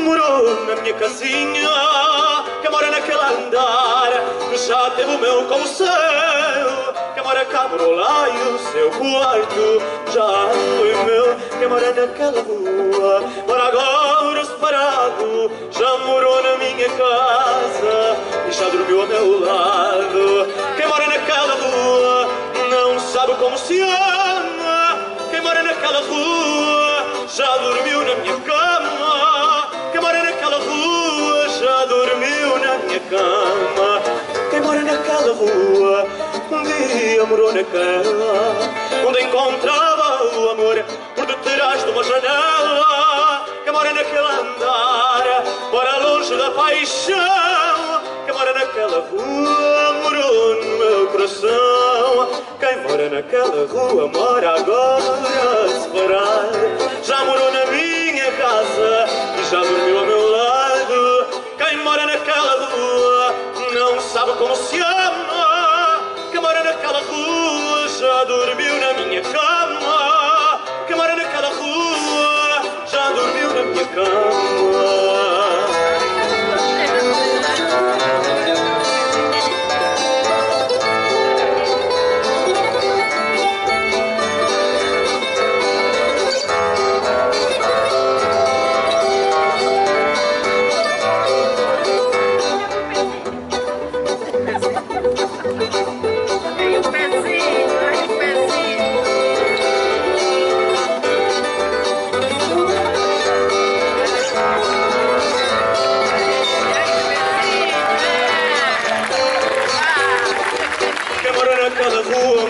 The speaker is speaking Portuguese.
morou na minha casinha, que mora naquele andar, que já teve o meu como seu, que mora cá, morou lá e o seu quarto já foi meu, que mora naquela rua, mora agora separado, já morou na minha casa e já dormiu ao meu lado, quem mora naquela rua não sabe como se ama, minha cama. Quem mora naquela rua um dia morou naquela onde encontrava o amor por detrás de uma janela. Quem mora naquele andar, mora longe da paixão. Quem mora naquela rua morou no meu coração. Quem mora naquela rua mora agora separado. Já sabe como se ama. Quem mora naquela rua já dormiu na minha cama. Quem mora naquela rua já dormiu na minha cama. Quem mora naquela rua mora